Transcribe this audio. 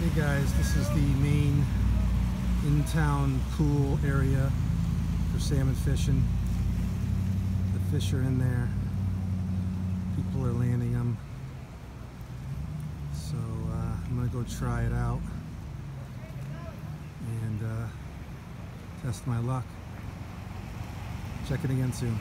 Hey guys, this is the main in-town pool area for salmon fishing. The fish are in there. People are landing them. So uh, I'm gonna go try it out and uh, test my luck. Check it again soon.